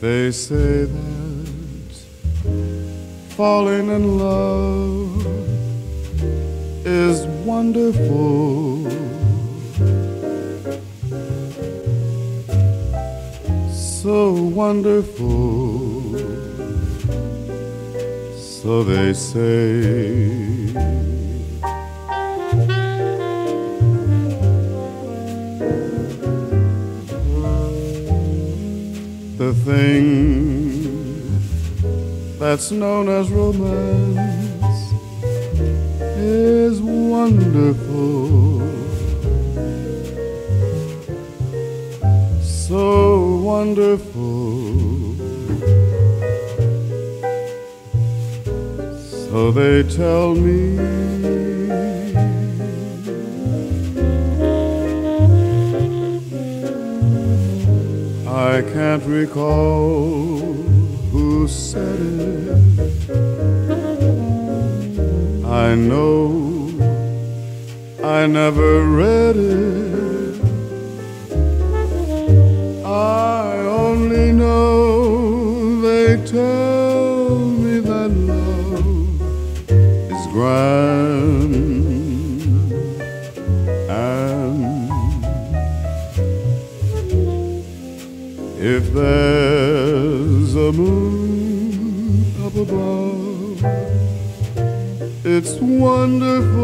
They say that falling in love is wonderful. So wonderful. So they say. the thing that's known as romance is wonderful. So wonderful. So they tell me. I can't recall who said it. I know I never read it. I only know they tell grand If there's a moon up above, it's wonderful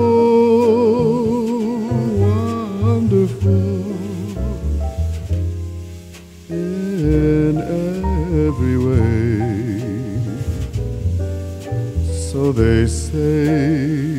So they say.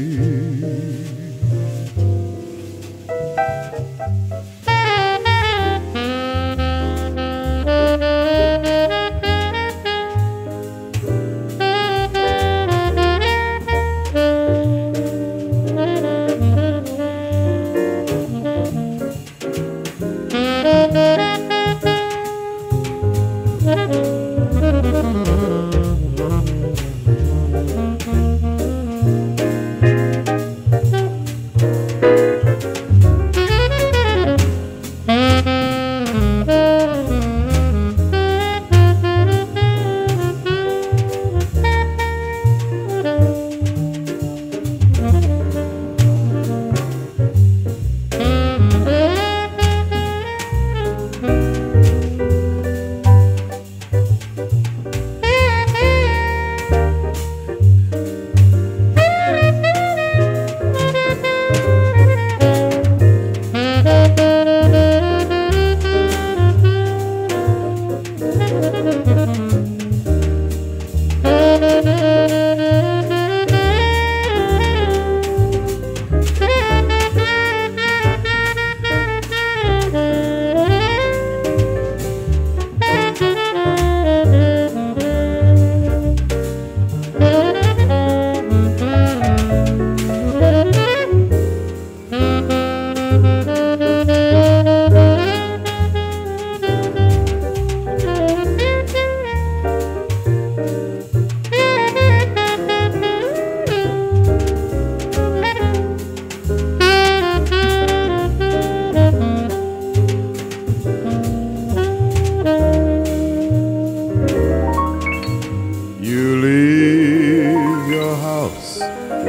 your house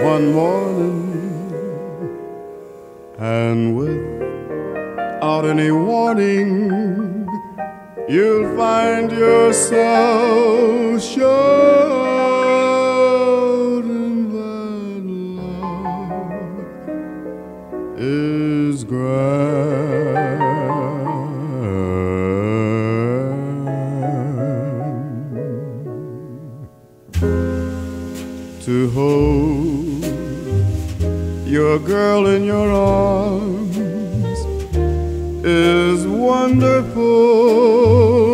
one morning and without any warning you'll find yourself shouting that love is grand. Is wonderful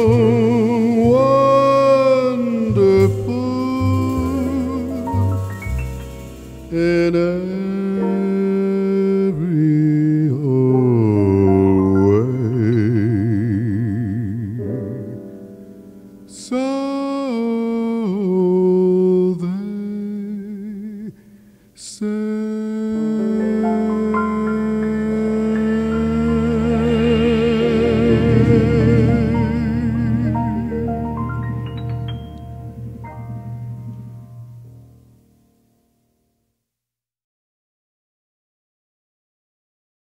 Say